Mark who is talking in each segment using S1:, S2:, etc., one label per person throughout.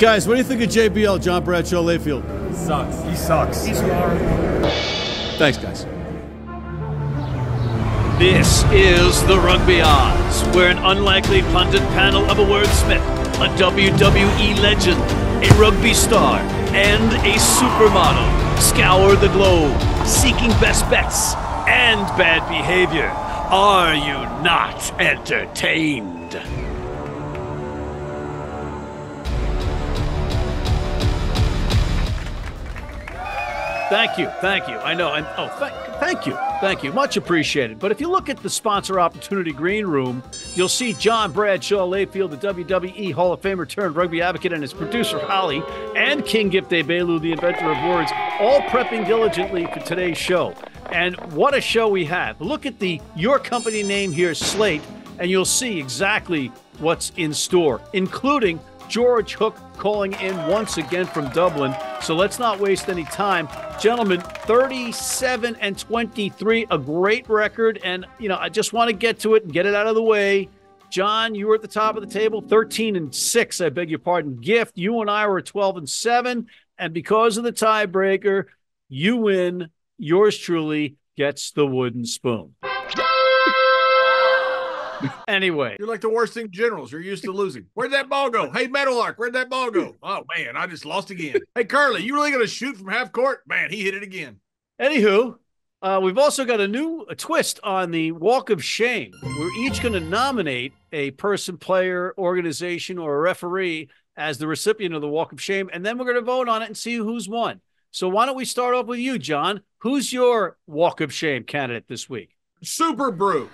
S1: Guys, what do you think of JBL, John Bradshaw Layfield?
S2: Sucks. He sucks.
S3: He's horrible.
S1: Thanks, guys.
S4: This is the Rugby Odds, where an unlikely pundit panel of a wordsmith, a WWE legend, a rugby star, and a supermodel scour the globe, seeking best bets and bad behavior. Are you not entertained? Thank you, thank you. I know, and oh, thank, thank you, thank you, much appreciated. But if you look at the sponsor opportunity green room, you'll see John Bradshaw Layfield, the WWE Hall of Famer turned rugby advocate, and his producer Holly, and King Gift Egbelu, the inventor of words, all prepping diligently for today's show. And what a show we have! Look at the your company name here, Slate, and you'll see exactly what's in store, including George Hook calling in once again from Dublin. So let's not waste any time. Gentlemen, 37 and 23, a great record. And, you know, I just want to get to it and get it out of the way. John, you were at the top of the table, 13 and 6, I beg your pardon. Gift, you and I were 12 and 7. And because of the tiebreaker, you win. Yours truly gets the wooden spoon. Anyway,
S5: You're like the worst thing generals. You're used to losing. Where'd that ball go? Hey, Meadowlark, where'd that ball go? Oh, man, I just lost again. Hey, Curly, you really going to shoot from half court? Man, he hit it again.
S1: Anywho, uh, we've also got a new a twist on the Walk of Shame. We're each going to nominate a person, player, organization, or a referee as the recipient of the Walk of Shame, and then we're going to vote on it and see who's won. So why don't we start off with you, John? Who's your Walk of Shame candidate this week?
S5: SuperBru.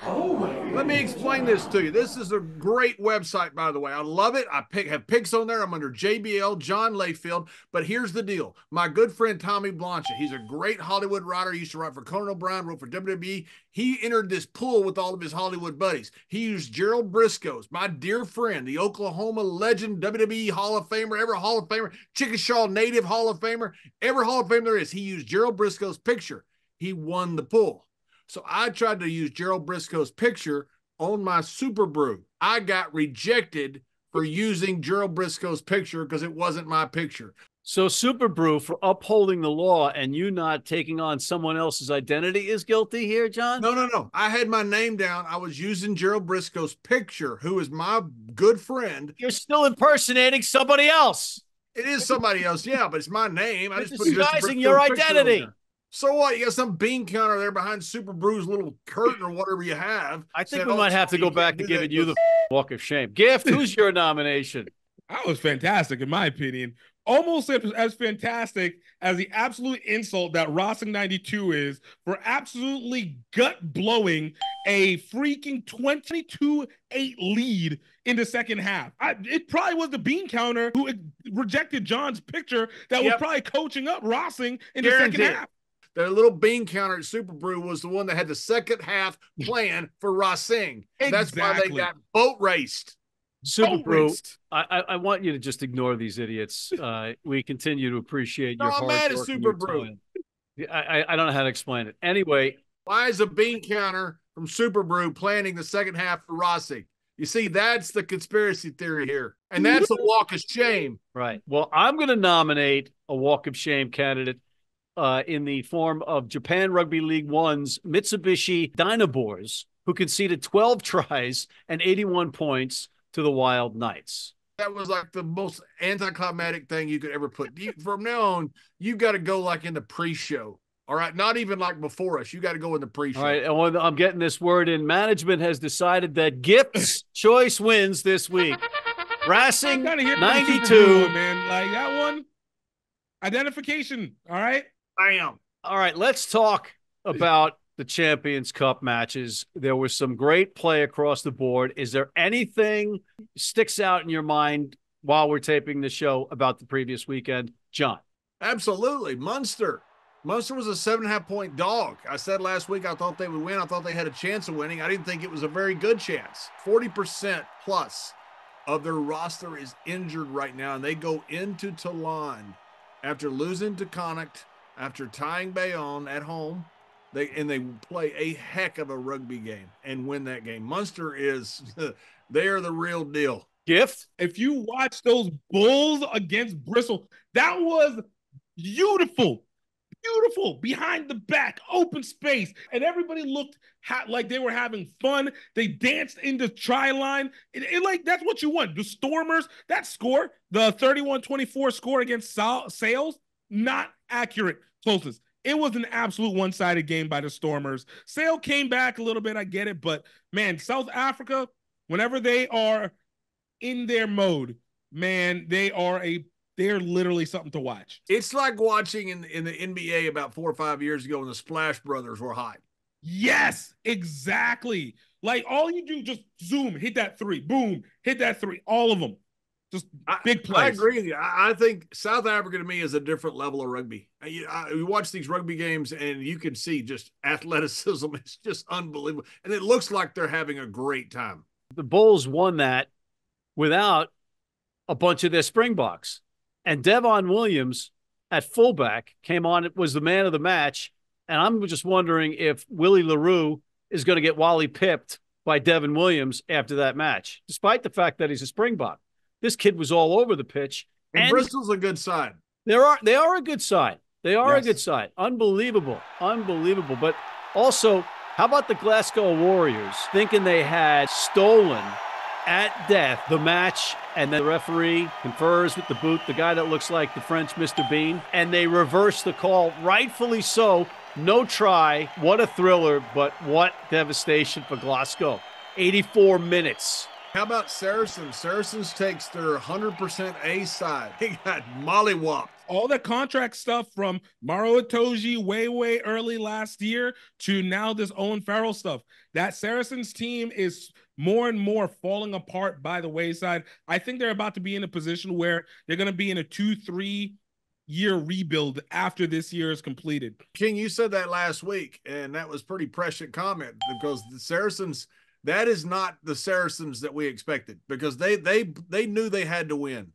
S5: Let me explain this to you. This is a great website, by the way. I love it. I pick, have picks on there. I'm under JBL, John Layfield. But here's the deal. My good friend Tommy Blanchett, he's a great Hollywood writer. He used to write for Conan O'Brien, wrote for WWE. He entered this pool with all of his Hollywood buddies. He used Gerald Brisco's, my dear friend, the Oklahoma legend, WWE Hall of Famer, ever Hall of Famer, Chickasaw native Hall of Famer, ever Hall of Famer there is. He used Gerald Brisco's picture. He won the pool. So I tried to use Gerald Brisco's picture on my SuperBru. I got rejected for using Gerald Brisco's picture because it wasn't my picture.
S1: So SuperBru for upholding the law and you not taking on someone else's identity is guilty here, John?
S5: No, no, no. I had my name down. I was using Gerald Brisco's picture, who is my good friend.
S1: You're still impersonating somebody else.
S5: It is somebody else, yeah, but it's my name. I
S1: You're
S5: just put
S1: disguising
S5: Brisco's
S1: your identity.
S5: There. So what? You got some bean counter there behind SuperBru's little curtain or whatever you have.
S1: I think
S5: Said,
S1: we
S5: "Oh,
S1: might have to go back to giving you the walk of shame. Gift, who's your nomination?
S2: That was fantastic, in my opinion. Almost as, as fantastic as the absolute insult that Racing 92 is for absolutely gut blowing a freaking 22 8 lead in the second half. I, it probably was the bean counter who rejected John's picture that was probably coaching up Racing in the second half.
S5: The little bean counter at SuperBru was the one that had the second half plan for Racing. That's why they got boat raced.
S1: Super
S2: Boat
S1: Brew.
S2: raced.
S1: I, I, want you to just ignore these idiots. Uh, we continue to appreciate
S5: No,
S1: your
S5: I'm
S1: hard
S5: mad at
S1: work and SuperBru. I, I, I don't know how to explain it. Anyway,
S5: Why is a bean counter from SuperBru planning the second half for Racing? You see, that's the conspiracy theory here. And that's a walk of shame.
S1: right. Well, I'm going to nominate a walk of shame candidate uh, in the form of Japan Rugby League One's Mitsubishi DynaBoars, who conceded 12 tries and 81 points to the Wild Knights.
S5: That was like the most anticlimactic thing you could ever put. You, from now on, you've got to go like in the pre-show. All right, not even like before us. You got to go in the pre-show.
S1: All right, and when I'm getting this word in. Management has decided that Gift's choice wins this week. Racing
S2: Gotta hear from
S1: 92.
S2: Super man. Like that one, identification. All right.
S5: Bam.
S1: All right, let's talk about the Champions Cup matches. There was some great play across the board. Is there anything sticks out in your mind while we're taping the show about the previous weekend, John?
S5: Absolutely. Munster. Munster was a seven and a half point dog. I said last week I thought they would win. I thought they had a chance of winning. I didn't think it was a very good chance. 40% plus of their roster is injured right now, and they go into Toulon after losing to Connacht, after tying Bayonne at home. They and they play a heck of a rugby game and win that game. Munster is they are the real deal.
S1: Gift.
S2: If you watch those Bulls against Bristol, that was beautiful. Beautiful behind the back, open space, and everybody looked ha- like they were having fun. They danced in the try line. It, it, like that's what you want. The Stormers, that score, the 31-24 score against Sal- Sales, not accurate closest. It was an absolute one-sided game by the Stormers. Sale came back a little bit, I get it, but man, South Africa, whenever they are in their mode, man, they are a they're literally something to watch.
S5: It's like watching in, in the NBA about four or five years ago when the Splash Brothers were hot.
S2: Yes, exactly. Like all you do, just zoom, hit that three, boom, hit that three, all of them. Just big plays.
S5: I, I agree with you. I, I, think South Africa to me is a different level of rugby. You, I, you watch these rugby games and you can see just athleticism. It's just unbelievable. And it looks like they're having a great time.
S1: The Bulls won that without a bunch of their Springboks. And Devon Williams at fullback came on, it was the man of the match. And I'm just wondering if Willie le Roux is going to get Wally pipped by Devon Williams after that match, despite the fact that he's a Springbok. This kid was all over the pitch.
S5: And, and Bristol's a good side.
S1: They are they are a good side. They are yes. a good side. Unbelievable. Unbelievable. But also, how about the Glasgow Warriors thinking they had stolen at death the match, and then the referee confers with the boot, the guy that looks like the French Mr. Bean, and they reverse the call, rightfully so. No try. What a thriller, but what devastation for Glasgow. 84 minutes.
S5: How about Saracens? Saracens takes their 100% A side. He got mollywopped.
S2: All the contract stuff from Maro Itoje way, way early last year to now this Owen Farrell stuff. That Saracens team is more and more falling apart by the wayside. I think they're about to be in a position where they're going to be in a two, three year rebuild after this year is completed.
S5: King, you said that last week, and that was pretty prescient comment because the Saracens that is not the Saracens that we expected because they they they knew they had to win.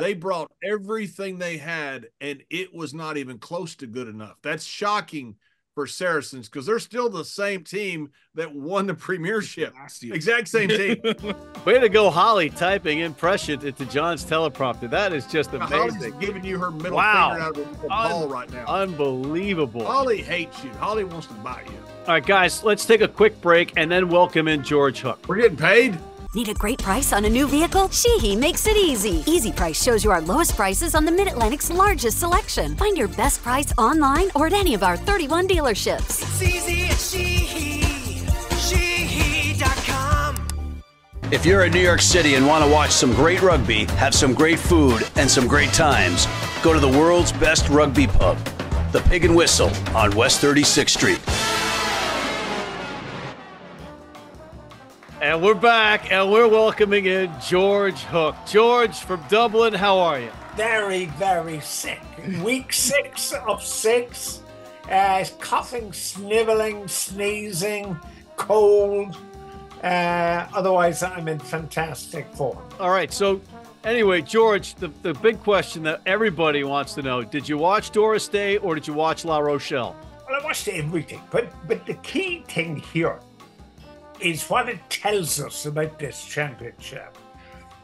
S5: they brought everything they had, and it was not even close to good enough. That's shocking for Saracens because they're still the same team that won the premiership. Last year. Exact same team.
S1: Way to go, Holly, typing impression into John's teleprompter. That is just amazing.
S5: Holly's giving you her middle wow. finger out of the ball Un- right now.
S1: Unbelievable.
S5: Holly hates you. Holly wants to bite you.
S1: All right, guys, let's take a quick break and then welcome in George Hook.
S5: We're getting paid.
S3: Need a great price on a new vehicle? Sheehy makes it easy. Easy Price shows you our lowest prices on the Mid Atlantic's largest selection. Find your best price online or at any of our 31 dealerships. It's easy at Sheehy.
S6: If you're in New York City and want to watch some great rugby, have some great food, and some great times, go to the world's best rugby pub, the Pig and Whistle on West 36th Street.
S1: And we're back and we're welcoming in George Hook. George from Dublin, how are you?
S7: Very, very sick. Week six of six. Uh, coughing, sniveling, sneezing, cold. Uh, otherwise, I'm in fantastic form.
S1: All right. So, anyway, George, the, the big question that everybody wants to know did you watch Doris Day or did you watch La Rochelle?
S7: Well, I watched everything. But, but the key thing here is what it tells us about this championship.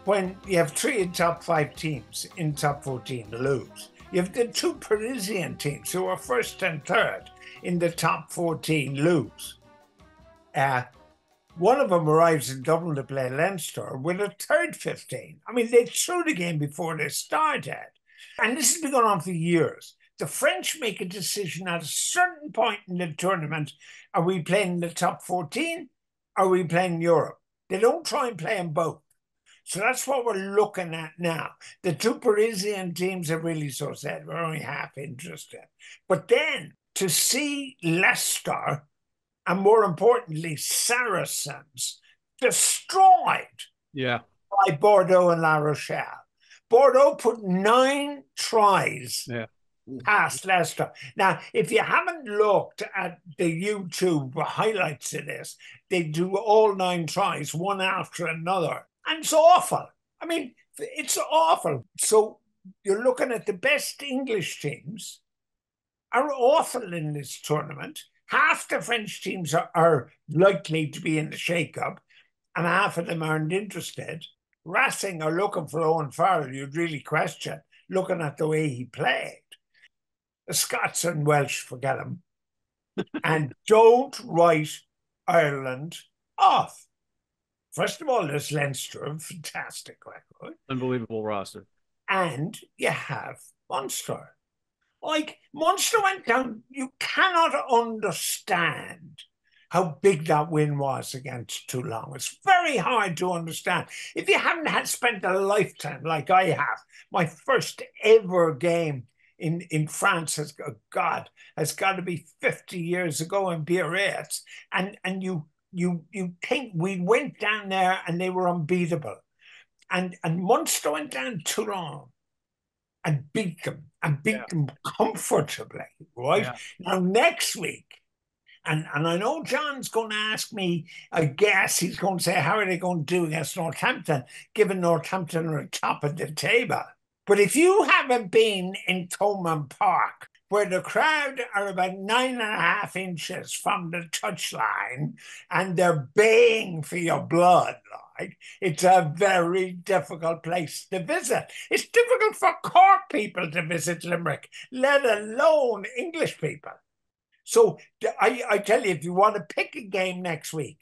S7: When you have three top five teams in top 14 lose, you have the two Parisian teams who are first and third in the top 14 lose. Uh, one of them arrives in Dublin to play Leinster with a third 15. I mean, they threw the game before they started. And this has been going on for years. The French make a decision at a certain point in the tournament are we playing in the top 14 are we playing Europe? They don't try and play them both. So that's what we're looking at now. The two Parisian teams are really so sad. We're only half interested. But then to see Leicester and more importantly, Saracens destroyed
S1: yeah.
S7: by Bordeaux and La Rochelle. Bordeaux put nine tries
S1: yeah
S7: past Leicester. Now, if you haven't looked at the YouTube highlights of this, they do all nine tries, one after another. And it's awful. I mean, it's awful. So you're looking at the best English teams are awful in this tournament. Half the French teams are, are likely to be in the shake-up, and half of them aren't interested. Racing are looking for Owen Farrell, you'd really question, looking at the way he played. The Scots and Welsh, forget them. and don't write Ireland off. First of all, there's Leinster, a fantastic record.
S1: Unbelievable roster.
S7: And you have Munster. Like, Munster went down, you cannot understand how big that win was against Toulon. It's very hard to understand. If you haven't had spent a lifetime like I have, my first ever game in, in France has oh God has got to be 50 years ago in Biarritz. And and you you you think we went down there and they were unbeatable. And and Munster went down to Toulon and beat them and beat yeah. them comfortably, right? Yeah. Now next week and, and I know John's going to ask me, I guess he's going to say, how are they going to do against Northampton, given Northampton are top of the table? But if you haven't been in Thomond Park, where the crowd are about nine and a half inches from the touchline and they're baying for your blood, like, it's a very difficult place to visit. It's difficult for Cork people to visit Limerick, let alone English people. So I, I tell you, if you want to pick a game next week,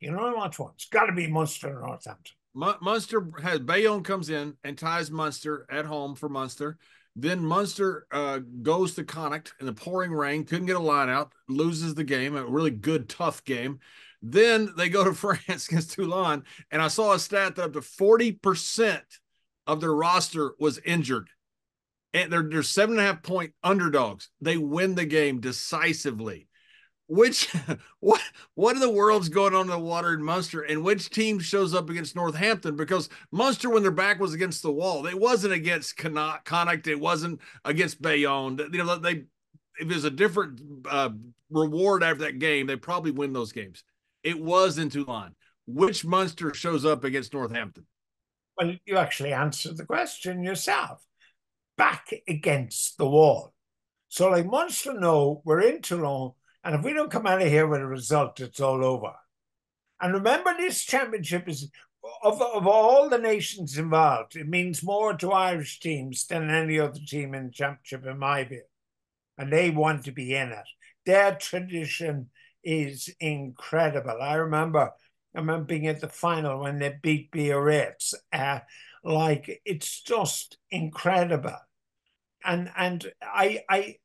S7: you know which one. It's got to be Munster and Northampton.
S5: Munster has Bayonne comes in and ties Munster at home for Munster. Then Munster uh, goes to Connacht in the pouring rain, couldn't get a line out, loses the game, a really good, tough game. Then they go to France against Toulon, and I saw a stat that up to 40% of their roster was injured and they're they're seven and a half point underdogs. They win the game decisively. Which what what in the world's going on in the water in Munster? And which team shows up against Northampton? Because Munster, when their back was against the wall, it wasn't against Connacht, it wasn't against Bayonne. You know, they if there's a different uh, reward after that game, they probably win those games. It was in Toulon. Which Munster shows up against Northampton?
S7: Well, you actually answered the question yourself back against the wall. So, like Munster know we're in Toulon, and if we don't come out of here with a result, it's all over. And remember, this championship is of, of all the nations involved, it means more to Irish teams than any other team in the championship, in my view. And they want to be in it. Their tradition is incredible. I remember, I remember being at the final when they beat Biarritz. Uh, like it's just incredible and and i i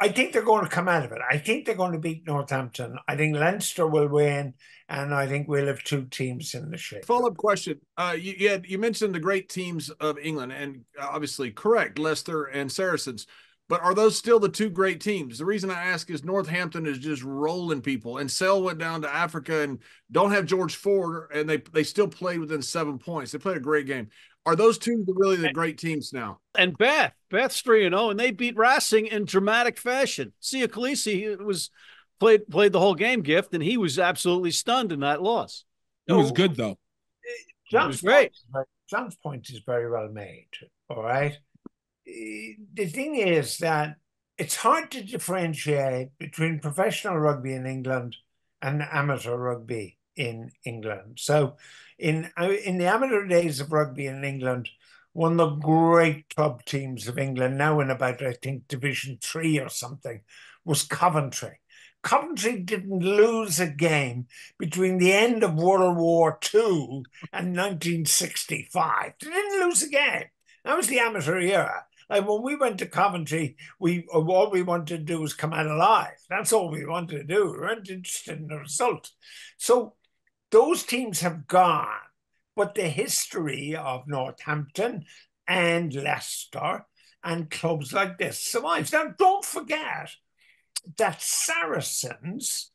S7: I think they're going to come out of it. I think they're going to beat Northampton. I think Leinster will win, and I think we'll have two teams in the shape.
S5: Follow up question: uh, you, you, had, you mentioned the great teams of England, and obviously correct, Leicester and Saracens. But are those still the two great teams? The reason I ask is Northampton is just rolling people, and Sale went down to Africa and don't have George Ford, and they they still played within seven points. They played a great game. Are those two really the great teams now?
S1: And Beth, Bath's three and zero, oh, and they beat Racing in dramatic fashion. Siya Kolisi was played played the whole game, gift, and he was absolutely stunned in that loss.
S2: It was good though.
S7: John's great. Point, John's point is very well made. All right the thing is that it's hard to differentiate between professional rugby in England and amateur rugby in England. So, in in the amateur days of rugby in England, one of the great club teams of England, now in about I think Division Three or something, was Coventry. Coventry didn't lose a game between the end of World War II and 1965. They didn't lose a game. That was the amateur era. Like when we went to Coventry, we all we wanted to do was come out alive. That's all we wanted to do. We weren't interested in the result. So those teams have gone, but the history of Northampton and Leicester and clubs like this survives. Now, don't forget that Saracens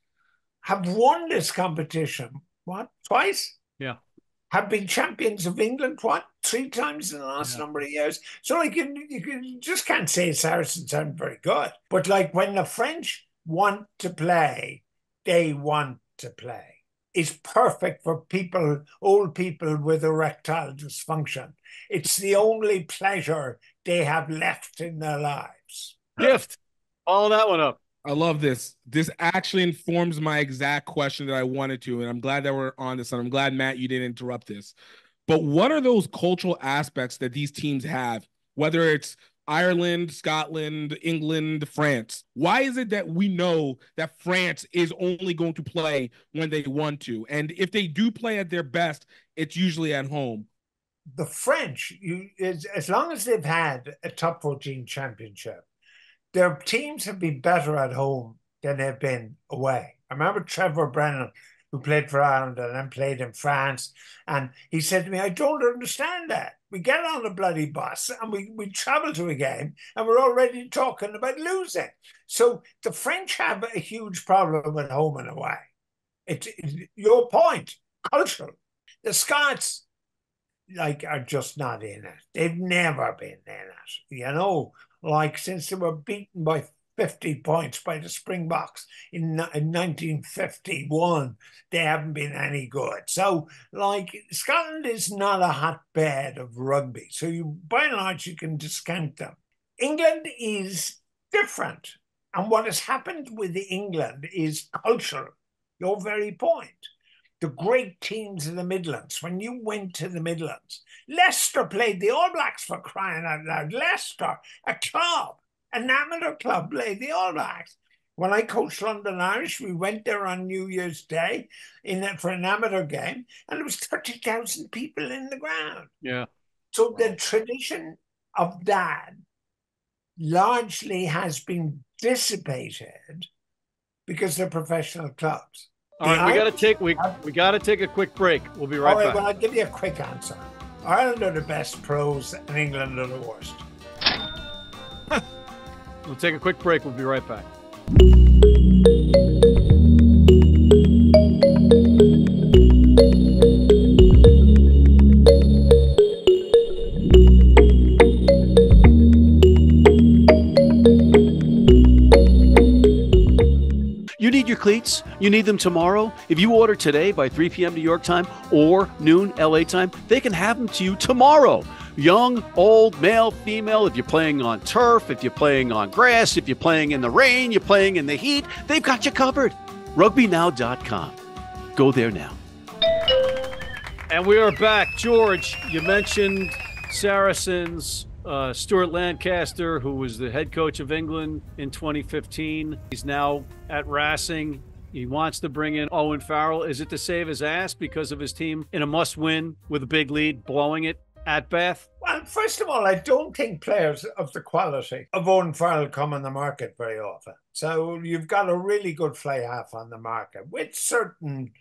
S7: have won this competition. What twice?
S1: Yeah
S7: have been champions of England what three times in the last yeah. number of years. So like you, you just can't say Saracens aren't very good. But like when the French want to play, they want to play. Is perfect for people, old people with erectile dysfunction. It's the only pleasure they have left in their lives.
S1: Gift. All that one up.
S2: I love this. This actually informs my exact question that I wanted to, and I'm glad that we're on this, and I'm glad Matt you didn't interrupt this. But what are those cultural aspects that these teams have? Whether it's Ireland, Scotland, England, France. Why is it that we know that France is only going to play when they want to? And if they do play at their best, it's usually at home.
S7: The French, you, as, as long as they've had a top 14 championship, their teams have been better at home than they've been away. I remember Trevor Brennan, who played for Ireland and then played in France, and he said to me, I don't understand that. We get on a bloody bus and we, we travel to a game and we're already talking about losing. So the French have a huge problem at home and away. It's it, your point, cultural. The Scots, like, are just not in it. They've never been in it. You know, like since they were beaten by 50 points by the Springboks in, in 1951. They haven't been any good. So, like, Scotland is not a hotbed of rugby. So, you by and large, you can discount them. England is different. And what has happened with England is cultural. Your very point. The great teams in the Midlands, when you went to the Midlands, Leicester played the All Blacks for crying out loud. Leicester, a club an amateur club lady, all right. When I coached London Irish, we went there on New Year's Day in for an amateur game, and there was thirty thousand people in the ground.
S1: Yeah.
S7: So the tradition of that largely has been dissipated because they're professional clubs.
S1: All right, we got to take we uh, we got to take a quick break. We'll be right
S7: All right,
S1: back.
S7: well, I'll give you a quick answer. Ireland are the best pros, and England are the worst.
S1: We'll take a quick break. We'll be right back. You need your cleats? You need them tomorrow? If you order today by 3 p.m. New York time or noon LA time, they can have them to you tomorrow young, old, male, female, if you're playing on turf, if you're playing on grass, if you're playing in the rain, you're playing in the heat, they've got you covered. RugbyNow.com. Go there now. And we are back. George, you mentioned Saracens. Uh, Stuart Lancaster, who was the head coach of England in 2015, he's now at Racing. He wants to bring in Owen Farrell. Is it to save his ass because of his team in a must win with a big lead, blowing it at Bath?
S7: Well, first of all, I don't think players of the quality of Owen Farrell come on the market very often. So you've got a really good fly half on the market with certain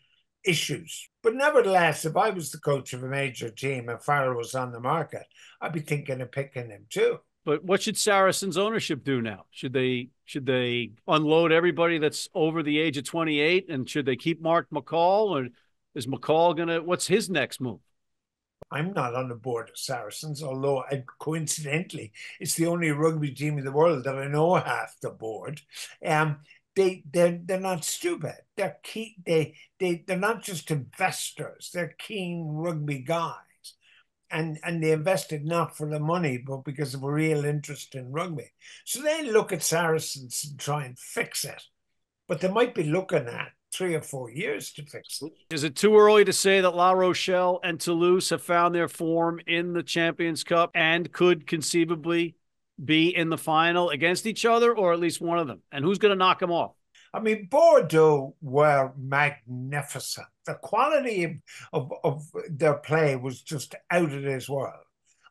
S7: issues. But nevertheless, if I was the coach of a major team and Farrell was on the market, I'd be thinking of picking him too.
S1: But what should Saracens ownership do now? Should they should they unload everybody that's over the age of 28 and should they keep Mark McCall or is McCall gonna what's his next move?
S7: I'm not on the board of Saracens, although I, coincidentally, it's the only rugby team in the world that I know half the board. Um, they they're they're not stupid. They're key. They they they're not just investors. They're keen rugby guys, and and they invested not for the money, but because of a real interest in rugby. So they look at Saracens and try and fix it, but they might be looking at three or four years to fix it.
S1: Is it too early to say that La Rochelle and Toulouse have found their form in the Champions Cup and could conceivably be in the final against each other, or at least one of them? And who's going to knock them off?
S7: I mean, Bordeaux were magnificent. The quality of, of, of their play was just out of this world.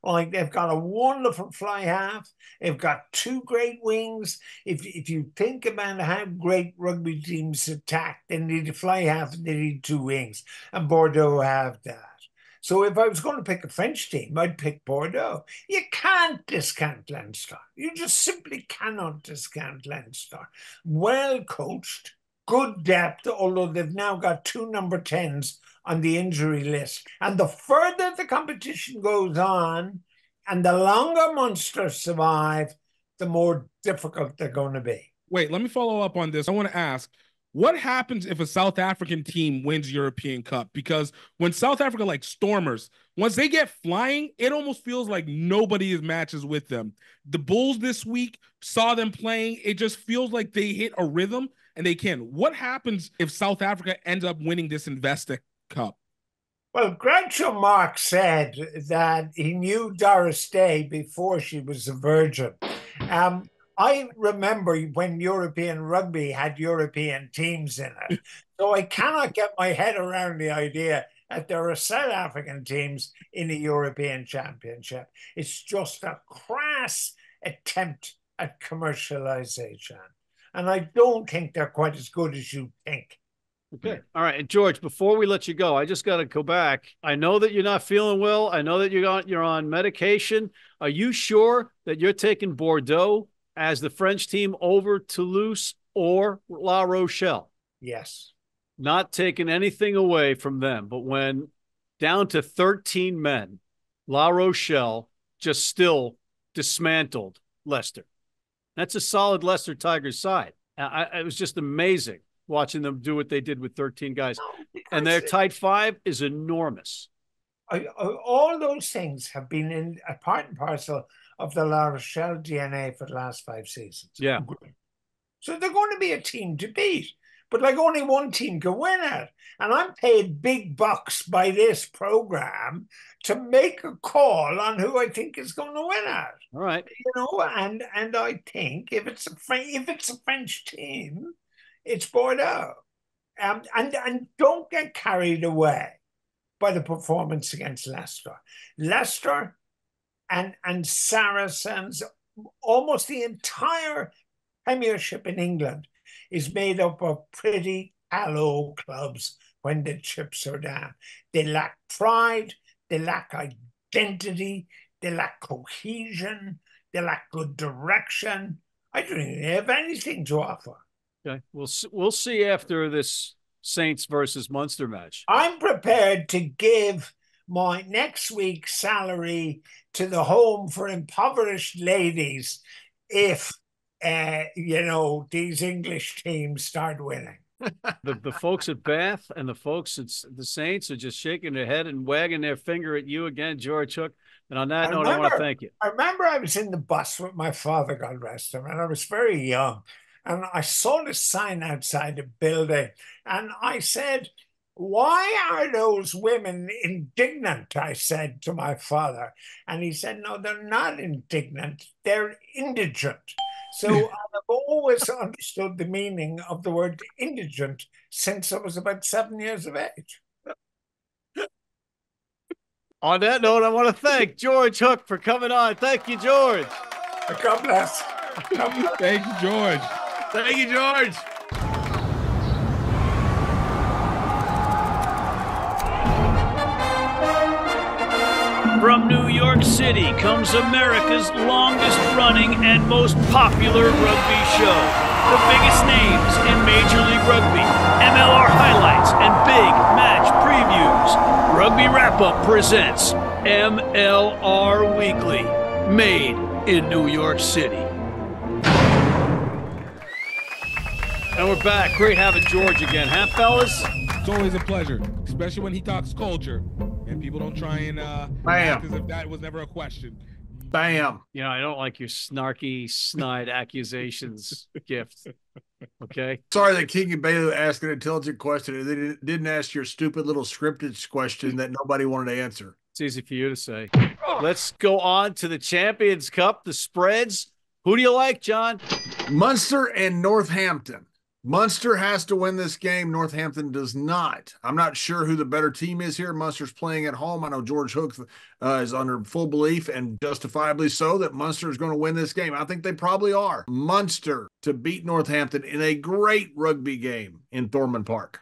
S7: Like they've got a wonderful fly half. They've got two great wings. If if you think about how great rugby teams attack, they need a fly half and they need two wings. And Bordeaux have that. So if I was going to pick a French team, I'd pick Bordeaux. You can't discount Leinster. You just simply cannot discount Leinster. Well coached, good depth, although they've now got two number 10s on the injury list. And the further the competition goes on and the longer Munsters survive, the more difficult they're going to be.
S2: Wait, let me follow up on this. I want to ask what happens if a South African team wins European Cup? Because when South Africa, like Stormers, once they get flying, it almost feels like nobody is matches with them. The Bulls this week saw them playing. It just feels like they hit a rhythm and they can. What happens if South Africa ends up winning this Investec Cup?
S7: Well, Groucho Marx said that he knew Doris Day before she was a virgin. Um, I remember when European rugby had European teams in it. So I cannot get my head around the idea that there are South African teams in the European Championship. It's just a crass attempt at commercialization. And I don't think they're quite as good as you think.
S1: Okay. All right. And George, before we let you go, I just got to go back. I know that you're not feeling well. I know that you're on, you're on medication. Are you sure that you're taking Bordeaux as the French team over Toulouse or La Rochelle?
S7: Yes.
S1: Not taking anything away from them, but when down to 13 men, La Rochelle just still dismantled Leicester. That's a solid Leicester Tigers side. I, I, it was just amazing watching them do what they did with 13 guys. and their tight five is enormous.
S7: I, all those things have been in a part and parcel of the La Rochelle DNA for the last five seasons.
S1: Yeah.
S7: So they're going to be a team to beat, but like only one team can win it. And I'm paid big bucks by this program to make a call on who I think is going to win it.
S1: All right.
S7: You know, and and I think if it's a if it's a French team, it's Bordeaux. Um, and, and don't get carried away by the performance against Leicester. Leicester and, and Saracens, almost the entire Premiership in England is made up of pretty aloe clubs when the chips are down. They lack pride, they lack identity, they lack cohesion, they lack good direction. I don't even have anything to offer.
S1: Okay, we'll we'll see after this Saints versus Munster match.
S7: I'm prepared to give my next week's salary to the Home for Impoverished Ladies if uh, you know these English teams start winning.
S1: the the folks at Bath and the folks at the Saints are just shaking their head and wagging their finger at you again, George Hook. And on that I note, remember, I want to thank you.
S7: I remember I was in the bus with my father, God rest him, and I was very young. And I saw the sign outside the building, and I said, Why are those women indignant? I said to my father. And he said, No, they're not indignant, they're indigent. So uh, I've always understood the meaning of the word indigent since I was about seven years of age.
S1: On that note, I want to thank George Hook for coming on. Thank you, George.
S7: God bless.
S2: God bless. Thank you, George.
S5: Thank you, George.
S1: From New City comes America's longest running and most popular rugby show. The biggest names in Major League Rugby, MLR highlights, and big match previews. Rugby Wrap Up presents MLR Weekly, made in New York City. And we're back. Great having George again, huh, fellas?
S2: It's always a pleasure, especially when he talks culture and people don't try and uh, Bam. as if that was never a question.
S5: Bam.
S1: You know, I don't like your snarky, snide accusations gift. Okay.
S5: Sorry that King Egbelu asked an intelligent question and they didn't ask your stupid little scripted question that nobody wanted to answer.
S1: It's easy for you to say. Let's go on to the Champions Cup, the spreads. Who do you like, John?
S5: Munster and Northampton. Munster has to win this game. Northampton does not. I'm not sure who the better team is here. Munster's playing at home. I know George Hook uh, is under full belief and justifiably so that Munster is going to win this game. I think they probably are. Munster to beat Northampton in a great rugby game in Thomond Park.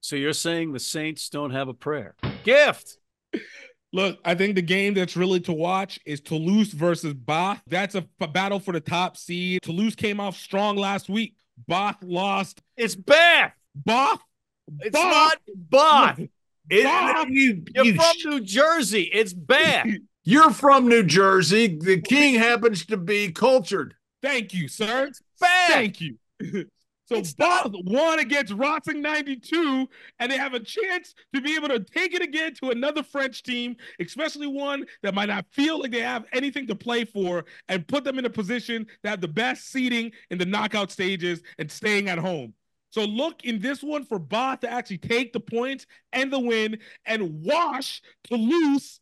S1: So you're saying the Saints don't have a prayer? Gift.
S2: Look, I think the game that's really to watch is Toulouse versus Bath. That's a, a battle for the top seed. Toulouse came off strong last week. Bath lost.
S1: It's Bath.
S2: Bath.
S1: It's Bath. not Bath. It. You, You're you, from New Jersey. It's Bath.
S5: You're from New Jersey. The king happens to be cultured.
S2: Thank you, sir.
S1: Bath.
S2: Thank you. So it's Bath won against Racing 92, and they have a chance to be able to take it again to another French team, especially one that might not feel like they have anything to play for, and put them in a position to have the best seating in the knockout stages and staying at home. So look in this one for Bath to actually take the points and the win and wash Toulouse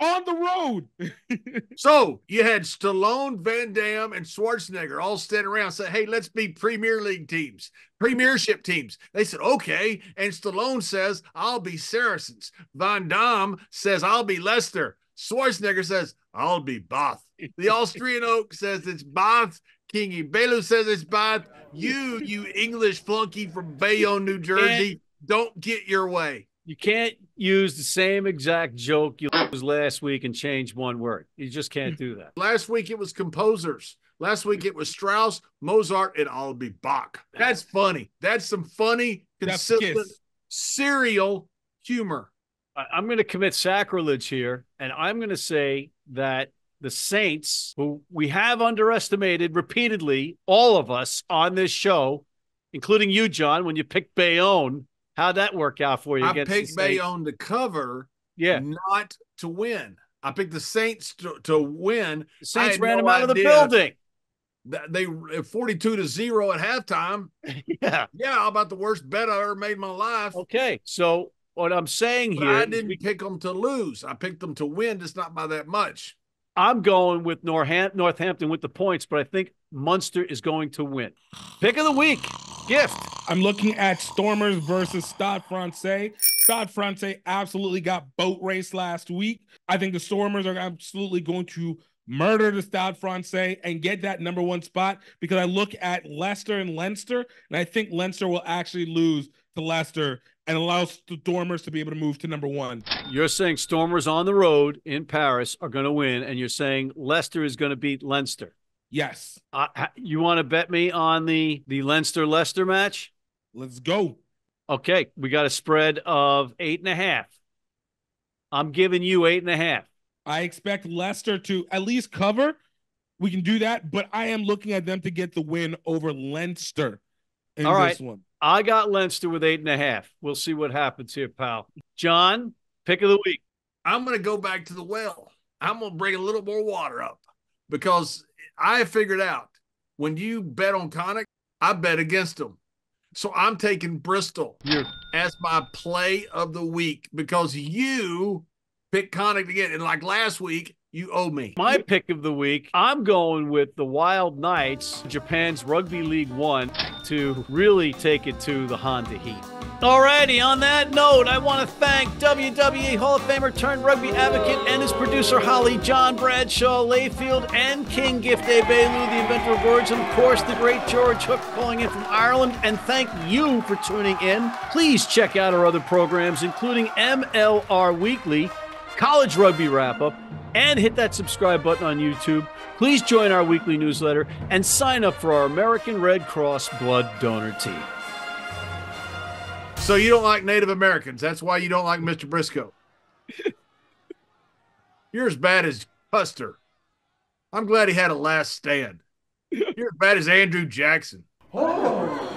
S2: on the road.
S5: so you had Stallone, Van Damme, and Schwarzenegger all standing around saying, Hey, let's be Premier League teams, Premiership teams. They said, Okay. And Stallone says, I'll be Saracens. Van Damme says, I'll be Leicester. Schwarzenegger says, I'll be Bath. The Austrian Oak says it's Bath. King Egbelu says it's Bath. You, you English flunky from Bayonne, New Jersey, don't get your way.
S1: You can't use the same exact joke you used last week and change one word. You just can't do that.
S5: Last week it was composers. Last week it was Strauss, Mozart, and I'll be Bach. That's funny. That's some funny, consistent, serial humor.
S1: I'm going to commit sacrilege here, and I'm going to say that the Saints, who we have underestimated repeatedly, all of us on this show, including you, John, when you picked Bayonne, How'd that work out for you?
S5: I picked Bayonne to cover,
S1: yeah,
S5: not to win. I picked the Saints to, to win.
S1: The Saints ran no them out of the building.
S5: They 42 to 0 at halftime.
S1: yeah.
S5: Yeah, how about the worst bet I ever made in my life.
S1: Okay. So what I'm saying
S5: but
S1: here
S5: I didn't pick them to lose. I picked them to win, just not by that much.
S1: I'm going with Northampton with the points, but I think Munster is going to win. Pick of the week gift.
S2: I'm looking at Stormers versus Stade Francais. Stade Francais absolutely got boat race last week. I think the Stormers are absolutely going to murder the Stade Francais and get that number one spot because I look at Leicester and Leinster, and I think Leinster will actually lose to Leicester and allows the Stormers to be able to move to number one.
S1: You're saying Stormers on the road in Paris are going to win, and you're saying Leicester is going to beat Leinster.
S2: Yes.
S1: Uh, you want to bet me on the the Leinster Leicester match?
S2: Let's go.
S1: Okay, we got a spread of eight and a half. I'm giving you eight and a half.
S2: I expect Leicester to at least cover. We can do that, but I am looking at them to get the win over Leinster in
S1: All right.
S2: this one.
S1: I got Leinster with eight and a half. We'll see what happens here, pal. John, pick of the week.
S5: I'm going to go back to the well. I'm going to bring a little more water up because I figured out when you bet on Connacht, I bet against them. So I'm taking Bristol
S1: You're-
S5: as my play of the week because you picked Connacht again. And like last week, you owe me.
S1: My pick of the week, I'm going with the Wild Knights, Japan's Rugby League One, to really take it to the Honda Heat. Alrighty, on that note, I want to thank WWE Hall of Famer turned rugby advocate and his producer Holly, John Bradshaw Layfield, and King Gift Egbelu, the inventor of words, and of course the great George Hook calling in from Ireland. And thank you for tuning in. Please check out our other programs, including MLR Weekly, College Rugby Wrap Up, and hit that subscribe button on YouTube. Please join our weekly newsletter and sign up for our American Red Cross blood donor team.
S5: So you don't like Native Americans. That's why you don't like Mr. Brisco. You're as bad as Custer. I'm glad he had a last stand. You're as bad as Andrew Jackson. Oh.